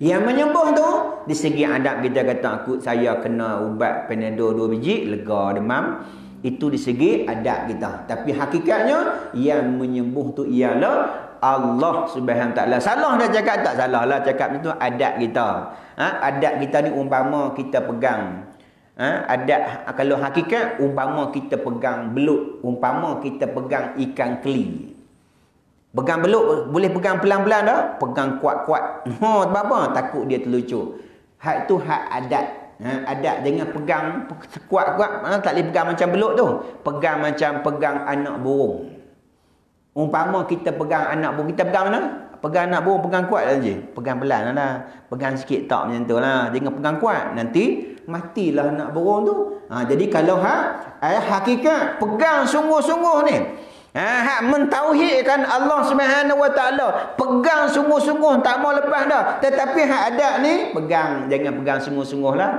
Yang menyembuh tu di segi adab kita kata aku saya kena ubat Panadol dua biji lega demam itu di segi adab kita. Tapi hakikatnya yang menyembuh tu ialah Allah Subhanahu taala. Salah dah cakap tak salah lah cakap itu adab kita. Ha? adab kita ni umpama kita pegang Ha? Adab kalau hakikat umpama kita pegang belut, umpama kita pegang ikan keli. Pegang beluk boleh pegang pelan-pelan dah, pegang kuat-kuat. Oh, sebab apa? Takut dia terlucur. Hak tu hak adat. Ha, adat jangan pegang kuat-kuat, ha, tak boleh pegang macam beluk tu. Pegang macam pegang anak burung. Umpama kita pegang anak burung, kita pegang mana? Pegang anak burung, pegang kuat saja. Pegang pelan lah. Pegang sikit tak macam tu lah. Jangan pegang kuat. Nanti matilah anak burung tu. Ha, jadi kalau hak, eh, hakikat, pegang sungguh-sungguh ni. Ha, hak mentauhidkan Allah Taala. Pegang sungguh-sungguh tak mau lepas dah. Tetapi hak adat ni pegang, jangan pegang sungguh-sungguhlah.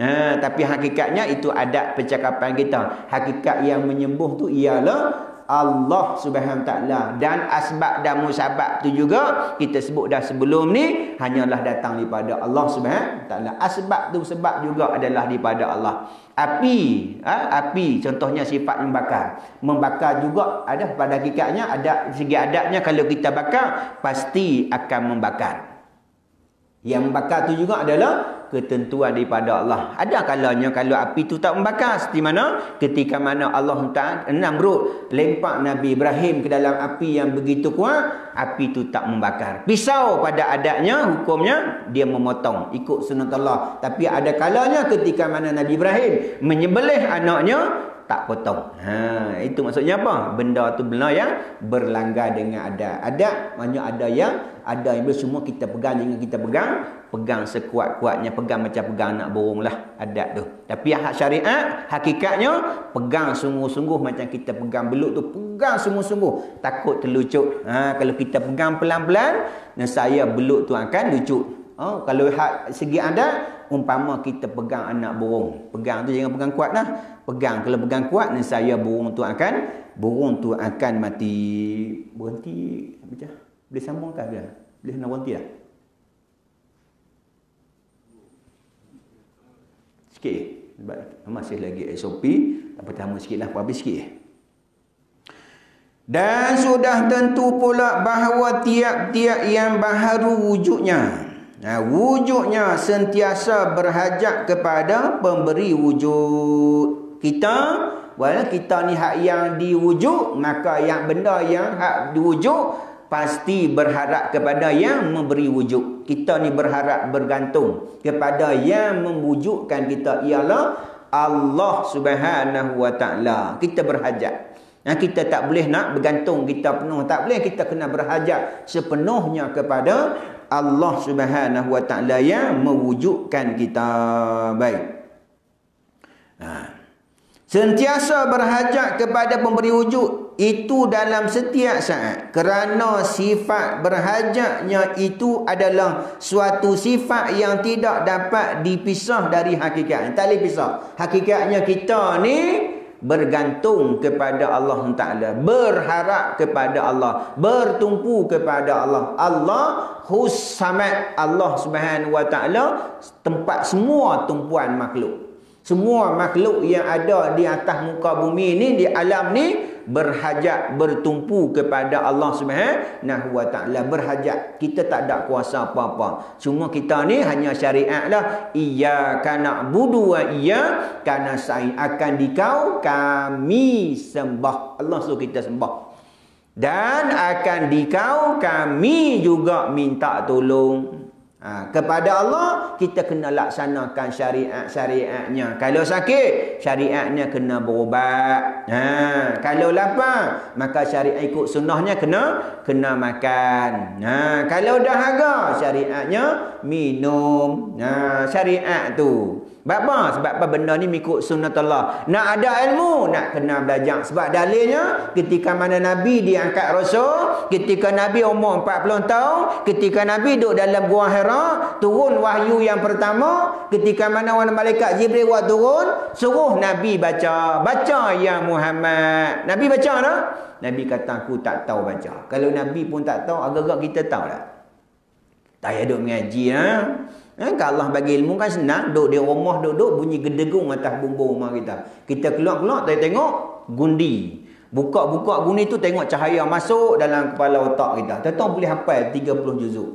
Ha, tapi hakikatnya itu adat percakapan kita. Hakikat yang menyembuh tu ialah Allah Subhanahu taala. Dan asbab dan musabab tu juga kita sebut dah sebelum ni hanyalah datang daripada Allah Subhanahu taala. Asbab tu sebab juga adalah daripada Allah. Api ha? api contohnya sifat membakar. Membakar juga ada pada hakikatnya ada segi adabnya kalau kita bakar pasti akan membakar Yang membakar tu juga adalah ketentuan daripada Allah. Ada kalanya kalau api tu tak membakar seperti mana ketika mana Allah Taala Namrud lempak Nabi Ibrahim ke dalam api yang begitu kuat, api tu tak membakar. Pisau pada adatnya hukumnya dia memotong ikut sunat Allah. Tapi ada kalanya ketika mana Nabi Ibrahim menyembelih anaknya tak potong. Ha, itu maksudnya apa? Benda tu benda yang berlanggar dengan adat. Adat maknanya ada yang ada yang semua kita pegang dengan kita pegang, pegang sekuat-kuatnya, pegang macam pegang anak burung lah adat tu. Tapi hak syariat, hakikatnya pegang sungguh-sungguh macam kita pegang belut tu, pegang sungguh-sungguh. Takut terlucut. Ha, kalau kita pegang pelan-pelan, saya belut tu akan lucut. Oh, kalau hak segi adat, umpama kita pegang anak burung. Pegang tu jangan pegang kuat lah. Pegang. Kalau pegang kuat, ni saya burung tu akan, burung tu akan mati. Berhenti. Macam? Boleh sambungkan dia? Boleh nak berhenti lah? Sikit. Sebab masih lagi SOP. Tak pertama sikit lah. Habis sikit. Dan sudah tentu pula bahawa tiap-tiap yang baharu wujudnya. Nah, wujudnya sentiasa berhajat kepada pemberi wujud. Kita, wala kita ni hak yang diwujud, maka yang benda yang hak diwujud pasti berharap kepada yang memberi wujud. Kita ni berharap bergantung kepada yang mewujudkan kita ialah Allah Subhanahu wa taala. Kita berhajat. Nah, kita tak boleh nak bergantung kita penuh. Tak boleh kita kena berhajat sepenuhnya kepada Allah Subhanahu Wa Taala yang mewujudkan kita baik. Ha. Sentiasa berhajat kepada pemberi wujud itu dalam setiap saat kerana sifat berhajatnya itu adalah suatu sifat yang tidak dapat dipisah dari hakikat. Tak boleh pisah. Hakikatnya kita ni bergantung kepada Allah Taala, berharap kepada Allah, bertumpu kepada Allah. Allah Hussamad, Allah Subhanahu Wa Taala tempat semua tumpuan makhluk. Semua makhluk yang ada di atas muka bumi ni, di alam ni berhajat bertumpu kepada Allah Subhanahu wa taala. Berhajat. Kita tak ada kuasa apa-apa. Cuma kita ni hanya syariat lah. Iyyaka na'budu wa iyyaka nasta'in. Akan dikau kami sembah. Allah suruh kita sembah. Dan akan dikau kami juga minta tolong Ha, kepada Allah kita kena laksanakan syariat-syariatnya. Kalau sakit, syariatnya kena berubat. Ha, kalau lapar, maka syariat ikut sunnahnya kena kena makan. Ha, kalau dahaga, syariatnya minum. Ha, syariat tu. Sebab apa? Sebab apa benda ni mengikut sunnah Allah. Nak ada ilmu, nak kena belajar. Sebab dalilnya, ketika mana Nabi diangkat Rasul, ketika Nabi umur 40 tahun, ketika Nabi duduk dalam gua Hira, turun wahyu yang pertama, ketika mana warna malaikat Jibril buat turun, suruh Nabi baca. Baca ya Muhammad. Nabi baca tak? Nabi kata, aku tak tahu baca. Kalau Nabi pun tak tahu, agak-agak kita tahu tak? Tak payah duduk mengaji. Ha? Eh, kalau Allah bagi ilmu kan senang. Duduk di rumah, duduk bunyi gedegung atas bumbung rumah kita. Kita keluar-keluar, kita tengok gundi. Buka-buka gundi tu tengok cahaya masuk dalam kepala otak kita. Tentu boleh hafal 30 juzuk.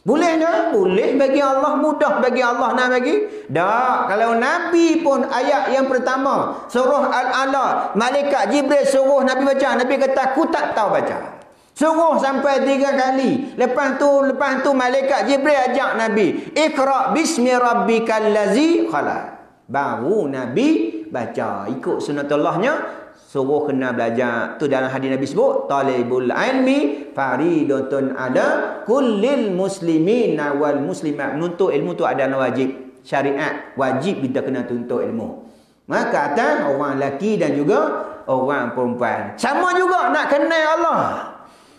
Boleh tak? Boleh bagi Allah. Mudah bagi Allah nak bagi. Tak. Kalau Nabi pun ayat yang pertama. Surah Al-Ala. Malaikat Jibril suruh Nabi baca. Nabi kata aku tak tahu baca. Suruh sampai tiga kali. Lepas tu, lepas tu malaikat Jibril ajak Nabi. Iqra' bismi rabbikal lazi khalaq. Baru Nabi baca. Ikut sunatullahnya. Suruh kena belajar. Tu dalam hadis Nabi sebut. Talibul ilmi faridotun ada kullil muslimin wal muslimat. Menuntut ilmu tu adalah wajib. Syariat. Wajib kita kena tuntut ilmu. Maka atas orang lelaki dan juga orang perempuan. Sama juga nak kenal Allah.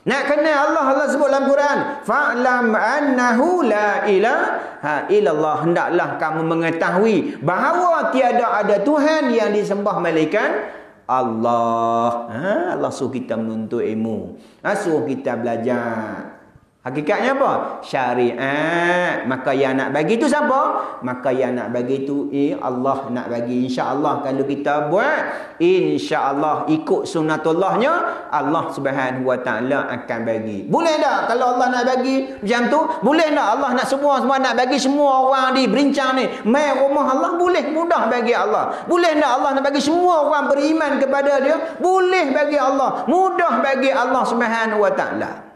Nak kenal Allah Allah sebut dalam Quran, fa'lam annahu la ilaha illallah. Hendaklah kamu mengetahui bahawa tiada ada Tuhan yang disembah malaikat Allah. Ha? Allah suruh kita menuntut ilmu. Ha? Suruh kita belajar. Hakikatnya apa? Syariat. Maka yang nak bagi tu siapa? Maka yang nak bagi tu eh Allah nak bagi. Insya-Allah kalau kita buat insya-Allah ikut sunnatullahnya Allah Subhanahu Wa Taala akan bagi. Boleh tak kalau Allah nak bagi macam tu? Boleh tak Allah nak semua semua nak bagi semua orang di berincang ni mai rumah Allah boleh mudah bagi Allah. Boleh tak Allah nak bagi semua orang beriman kepada dia? Boleh bagi Allah. Mudah bagi Allah Subhanahu Wa Taala.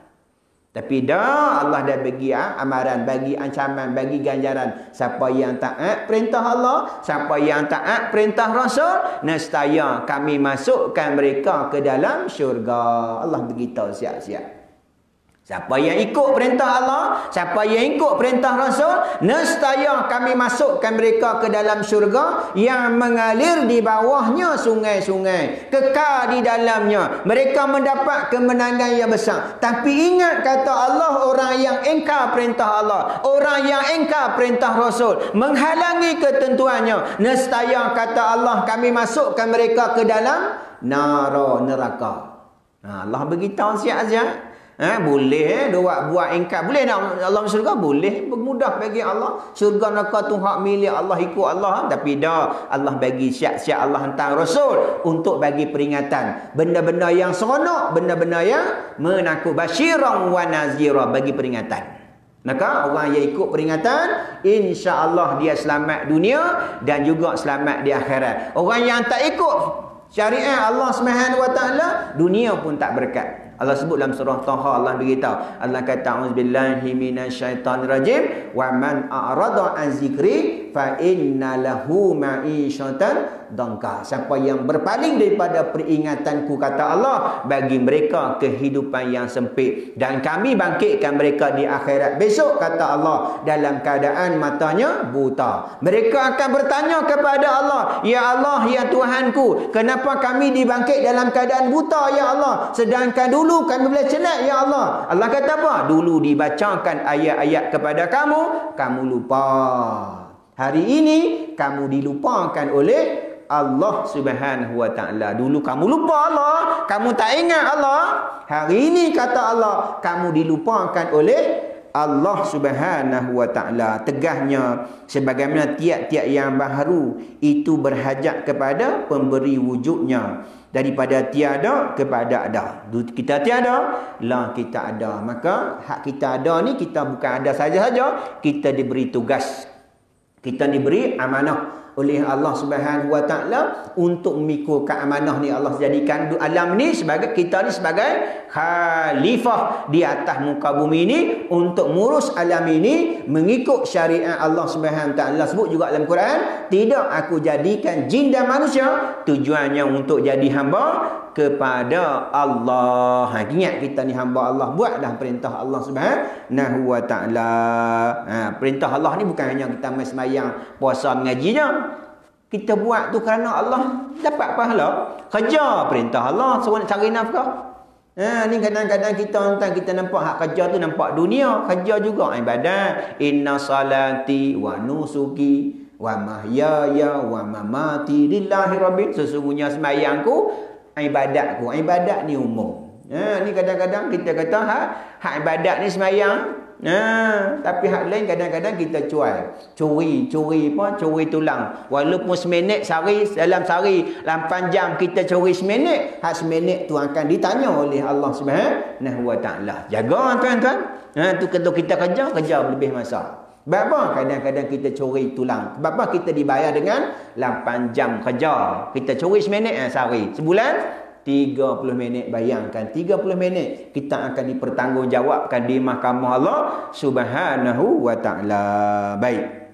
Tapi dah Allah dah bagi ha, amaran, bagi ancaman, bagi ganjaran. Siapa yang taat perintah Allah, siapa yang taat perintah Rasul, nescaya kami masukkan mereka ke dalam syurga. Allah beritahu siap-siap. Siapa yang ikut perintah Allah, siapa yang ikut perintah Rasul, nescaya kami masukkan mereka ke dalam syurga yang mengalir di bawahnya sungai-sungai. Kekal di dalamnya. Mereka mendapat kemenangan yang besar. Tapi ingat kata Allah, orang yang engkar perintah Allah, orang yang engkar perintah Rasul, menghalangi ketentuannya. Nescaya kata Allah, kami masukkan mereka ke dalam nara neraka. Allah beritahu siap-siap. Ha, boleh eh, buat buat ingkar. Boleh nak Allah syurga? Boleh. Mudah bagi Allah. Syurga neraka tu hak milik Allah ikut Allah. Tapi dah Allah bagi siap-siap Allah hantar Rasul untuk bagi peringatan. Benda-benda yang seronok, benda-benda yang menakut. Basyiran wa nazira bagi peringatan. Maka orang yang ikut peringatan, insya Allah dia selamat dunia dan juga selamat di akhirat. Orang yang tak ikut syariat Allah Subhanahu Wa Taala, dunia pun tak berkat. Allah sebut dalam surah Taha Allah beritahu Allah kata auzubillahi minasyaitonirrajim. Wa man a'rada an zikri fa inna lahu ma'isyatan dangka siapa yang berpaling daripada peringatanku kata Allah bagi mereka kehidupan yang sempit. Dan kami bangkitkan mereka di akhirat besok kata Allah dalam keadaan matanya buta. Mereka akan bertanya kepada Allah ya Allah ya Tuhanku kenapa kami dibangkit dalam keadaan buta ya Allah? Sedangkan dulu Dulu kami boleh celak ya Allah. Allah kata apa? Dulu dibacakan ayat-ayat kepada kamu, kamu lupa. Hari ini kamu dilupakan oleh Allah Subhanahu Wa Taala. Dulu kamu lupa Allah, kamu tak ingat Allah. Hari ini kata Allah, kamu dilupakan oleh Allah Subhanahu Wa Taala. Tegahnya sebagaimana tiap-tiap yang baharu itu berhajat kepada pemberi wujudnya daripada tiada kepada ada. Kita tiada, lah kita ada. Maka hak kita ada ni kita bukan ada saja-saja, kita diberi tugas. Kita diberi amanah oleh Allah Subhanahu Wa Taala untuk memikul keamanah ni. Allah jadikan alam ni sebagai kita ni sebagai khalifah di atas muka bumi ini untuk mengurus alam ini mengikut syariat Allah Subhanahu Wa Taala. Sebut juga dalam Quran tidak aku jadikan jin dan manusia tujuannya untuk jadi hamba kepada Allah. Ha, ingat kita ni hamba Allah. Buatlah perintah Allah subhanahu wa ta'ala. Ha, perintah Allah ni bukan hanya kita main semayang, puasa, mengajinya. Kita buat tu kerana Allah dapat pahala. Kerja perintah Allah. Sebab nak cari nafkah. Ha, ni kadang-kadang kita tentang kita nampak hak kerja tu nampak dunia. Kerja juga ibadat. Inna salati wa nusuki wa mahyaya wa mamati lillahi rabbi. Sesungguhnya ibadatku. Ibadat ni umum. Ha, ni kadang-kadang kita kata ha, hak ibadat ni semayang. Ha, tapi hak lain kadang-kadang kita cuai. Curi, curi apa? Curi tulang. Walaupun seminit sehari, dalam sehari, 8 jam kita curi seminit, hak seminit tu akan ditanya oleh Allah Taala. Jaga tuan-tuan. Ha, tu kalau kita kerja, kerja lebih masa. Berapa kadang-kadang kita curi tulang? Berapa kita dibayar dengan 8 jam kerja? Kita curi seminit eh, sehari. Sebulan 30 minit bayangkan 30 minit kita akan dipertanggungjawabkan di mahkamah Allah Subhanahu wa taala. Baik.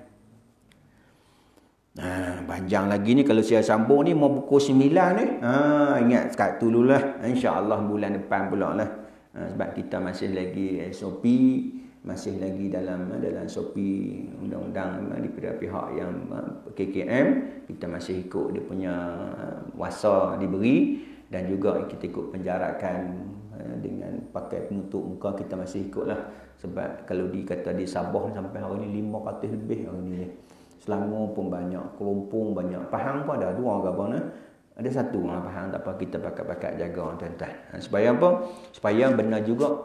Ha, panjang lagi ni kalau saya sambung ni mau pukul 9 ni. Ha, ingat sekat dululah. Insya-Allah bulan depan pula lah. Ha, sebab kita masih lagi SOP masih lagi dalam dalam sopi undang-undang daripada pihak yang KKM kita masih ikut dia punya wasa diberi dan juga kita ikut penjarakan dengan pakai penutup muka kita masih ikutlah. Sebab kalau dikata di Sabah sampai hari ni 500 lebih hari ni. Selangor pun banyak Kelompong banyak Pahang pun ada dua orang eh? ada satu orang Pahang tak apa kita pakai-pakai jaga tuan-tuan. Supaya apa? Supaya benar juga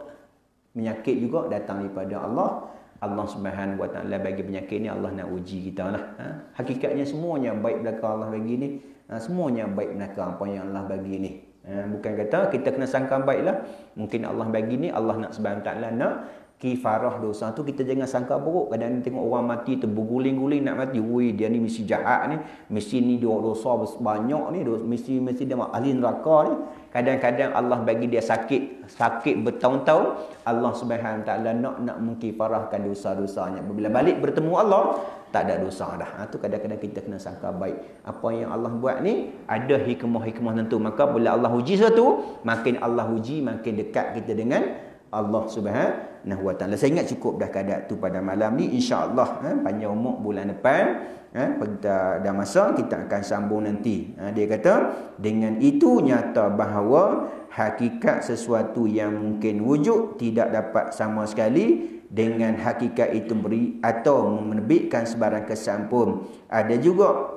penyakit juga datang daripada Allah Allah Subhanahu Wa Taala bagi penyakit ni Allah nak uji kita lah. Ha? Hakikatnya semuanya baik belaka Allah bagi ni. Ha? Semuanya baik belaka apa yang Allah bagi ni. Ha? Bukan kata kita kena sangka baiklah. Mungkin Allah bagi ni Allah nak Subhanahu Wa Taala nak kifarah dosa tu kita jangan sangka buruk. Kadang tengok orang mati terguling-guling nak mati. Wui dia ni mesti jahat ni. Mesti ni dia dosa banyak ni. Mesti mesti dia ahli neraka ni. Kadang-kadang Allah bagi dia sakit sakit bertahun-tahun. Allah Subhanahu taala nak nak mengkifarahkan dosa-dosanya. Bila balik bertemu Allah tak ada dosa dah. Ha, tu kadang-kadang kita kena sangka baik. Apa yang Allah buat ni ada hikmah-hikmah tentu. Maka bila Allah uji sesuatu makin Allah uji makin dekat kita dengan Allah Subhanahu Wa Taala. Saya ingat cukup dah kadar tu pada malam ni insya-Allah eh, panjang umur bulan depan eh kita ada masa kita akan sambung nanti. Eh, dia kata dengan itu nyata bahawa hakikat sesuatu yang mungkin wujud tidak dapat sama sekali dengan hakikat itu beri atau menerbitkan sebarang kesan pun. Ada juga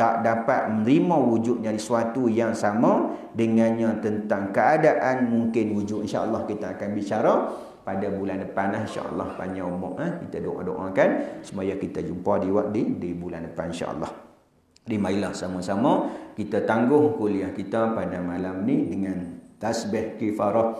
tak dapat menerima wujudnya sesuatu yang sama dengannya tentang keadaan mungkin wujud insya-Allah kita akan bicara pada bulan depan lah insya-Allah panjang umur eh kita doa-doakan supaya kita jumpa di waktu di bulan depan insya-Allah. Dimailah sama-sama kita tangguh kuliah kita pada malam ni dengan tasbih kifarah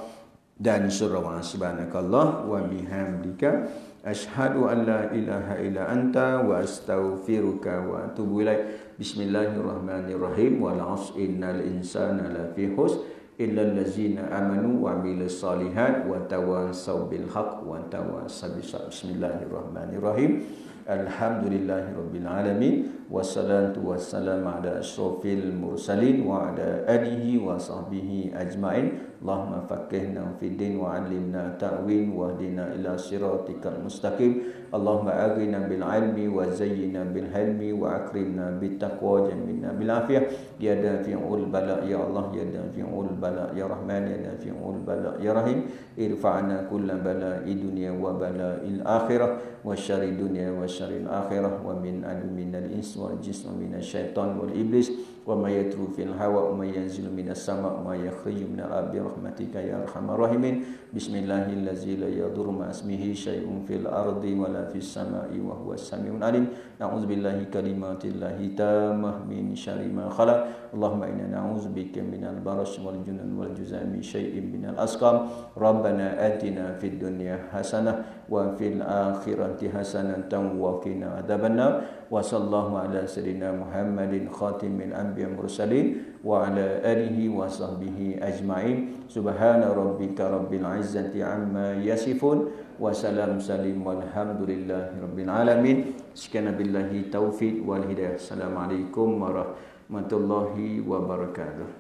dan surah subhanakallah wa bihamdika Ashhadu an la ilaha illa anta wa astaghfiruka wa atubu ilaik. Bismillahirrahmanirrahim. Wa la'as innal insana lafi khus illa allazina amanu wa amilus solihat wa tawassaw bil haqq wa tawassaw bis Bismillahirrahmanirrahim. Alhamdulillahirabbil alamin wassalatu wassalamu ala asyrofil mursalin wa ala alihi wa sahbihi ajmain. Allahumma faqihna fid din wa 'allimna ta'wil wa hdina ila siratikal mustaqim. Allahumma aghina bil 'ilmi wa zayyina bil hilmi wa akrimna bit taqwa jamilna bil afiyah. Ya dafi'ul bala ya Allah ya dafi'ul bala ya Rahman ya dafi'ul bala ya Rahim. Irfa'na kulla bala'i dunya wa bala'il akhirah wa syarri dunya wa syarril akhirah wa min al-minal ins wal jism min asy-syaitan wal iblis wa may yatru fil hawa wa may yanzilu minas sama' wa may yakhruju minal ardi rahmatika ya arhamar rahimin. Bismillahillazi la yadurru ma ismihi shay'un fil ardi wa la fis sama'i wa huwa samiun alim. Na'udzu billahi kalimatillahi tamah min syarri ma khala allahumma inna na'udzu bika minal barash wal junun wal juzami shay'in minal asqam. Rabbana atina fid dunya hasanah wa fil akhirati hasanatan wa qina adzabannar wa sallallahu ala sayyidina Muhammadin khatimil anbiya mursalin wa ala alihi wa sahbihi ajma'in. Subhana rabbika rabbil izzati amma yasifun wa salam salim walhamdulillahi rabbil alamin. Sekian billahi taufiq wal hidayah. Assalamualaikum warahmatullahi wabarakatuh.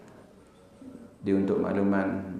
Di untuk makluman